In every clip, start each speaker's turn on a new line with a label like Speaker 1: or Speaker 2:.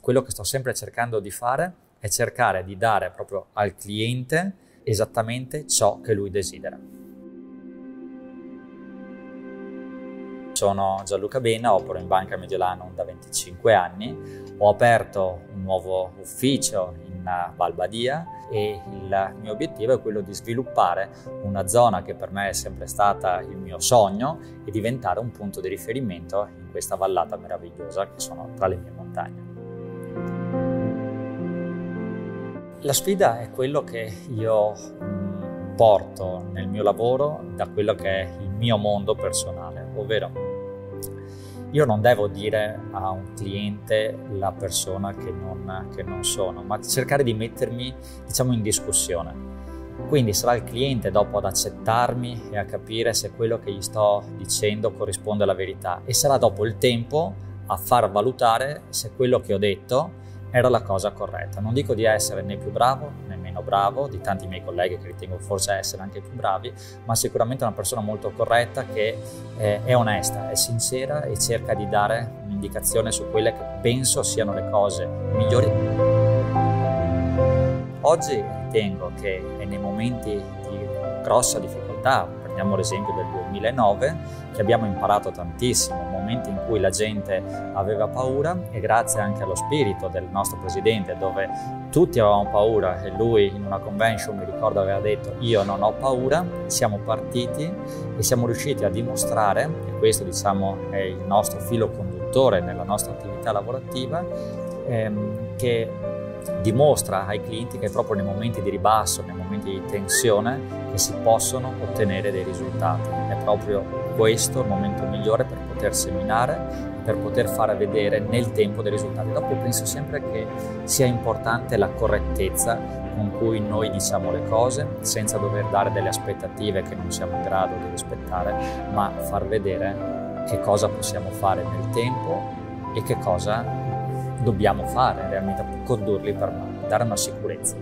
Speaker 1: quello che sto sempre cercando di fare è cercare di dare proprio al cliente esattamente ciò che lui desidera. Sono Gianluca Bena, opero in Banca Mediolano da 25 anni, ho aperto un nuovo ufficio in Val Badia e il mio obiettivo è quello di sviluppare una zona che per me è sempre stata il mio sogno e diventare un punto di riferimento in questa vallata meravigliosa che sono tra le mie montagne. La sfida è quello che io mm, porto nel mio lavoro da quello che è il mio mondo personale, ovvero io non devo dire a un cliente la persona che non, che non sono, ma cercare di mettermi diciamo, in discussione. Quindi sarà il cliente dopo ad accettarmi e a capire se quello che gli sto dicendo corrisponde alla verità e sarà dopo il tempo a far valutare se quello che ho detto era la cosa corretta. Non dico di essere né più bravo né meno bravo di tanti miei colleghi che ritengo forse essere anche più bravi, ma sicuramente una persona molto corretta che eh, è onesta, è sincera e cerca di dare un'indicazione su quelle che penso siano le cose migliori. Oggi ritengo che nei momenti di grossa difficoltà, prendiamo l'esempio del 2009, che abbiamo imparato tantissimo, momenti in cui la gente aveva paura e grazie anche allo spirito del nostro presidente dove tutti avevamo paura e lui in una convention mi ricordo aveva detto io non ho paura, siamo partiti e siamo riusciti a dimostrare, e questo diciamo è il nostro filo conduttore nella nostra attività lavorativa, ehm, che dimostra ai clienti che proprio nei momenti di ribasso, nei momenti di tensione, che si possono ottenere dei risultati. È proprio questo il momento migliore per poter seminare per poter far vedere nel tempo dei risultati. Dopo penso sempre che sia importante la correttezza con cui noi diciamo le cose, senza dover dare delle aspettative che non siamo in grado di rispettare, ma far vedere che cosa possiamo fare nel tempo e che cosa dobbiamo fare realmente per condurli per dare una sicurezza.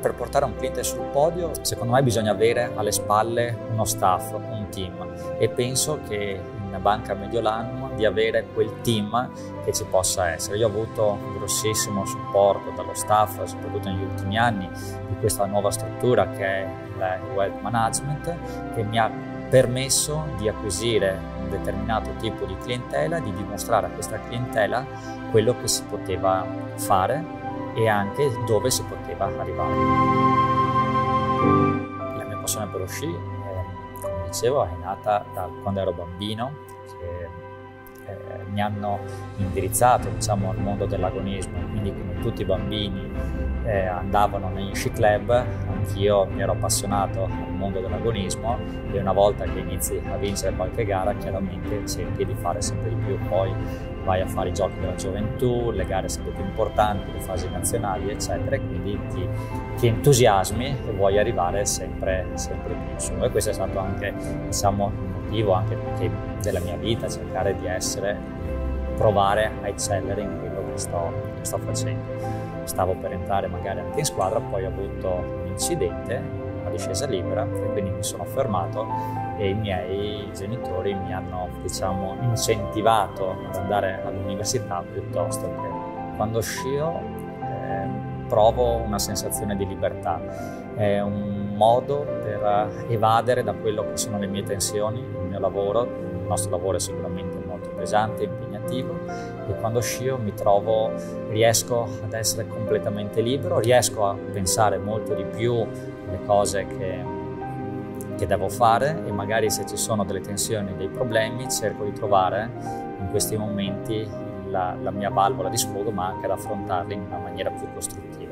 Speaker 1: Per portare un cliente sul podio, secondo me bisogna avere alle spalle uno staff, un team e penso che in Banca Mediolanum di avere quel team che ci possa essere. Io ho avuto un grossissimo supporto dallo staff, soprattutto negli ultimi anni, di questa nuova struttura che è il Wealth Management, che mi ha permesso di acquisire un determinato tipo di clientela, di dimostrare a questa clientela quello che si poteva fare e anche dove si poteva arrivare. La mia passione per lo sci, come dicevo, è nata da quando ero bambino, che eh, mi hanno indirizzato diciamo, al mondo dell'agonismo, quindi come tutti i bambini eh, andavano negli sci club, anch'io mi ero appassionato al mondo dell'agonismo e una volta che inizi a vincere qualche gara chiaramente cerchi di fare sempre di più, poi vai a fare i giochi della gioventù, le gare sempre più importanti, le fasi nazionali eccetera e quindi ti, ti entusiasmi e vuoi arrivare sempre, sempre più in su. E questo è stato anche diciamo, il motivo anche della mia vita, cercare di essere, provare a eccellere in quello che sto, che sto facendo stavo per entrare magari anche in squadra, poi ho avuto un incidente, una discesa libera e quindi mi sono fermato e i miei genitori mi hanno diciamo incentivato ad andare all'università piuttosto che quando scio eh, provo una sensazione di libertà. È un modo per evadere da quello che sono le mie tensioni il mio lavoro. Il nostro lavoro è sicuramente pesante, impegnativo e quando scio mi trovo, riesco ad essere completamente libero, riesco a pensare molto di più le cose che, che devo fare e magari se ci sono delle tensioni, dei problemi, cerco di trovare in questi momenti la, la mia valvola di sfogo ma anche ad affrontarli in una maniera più costruttiva.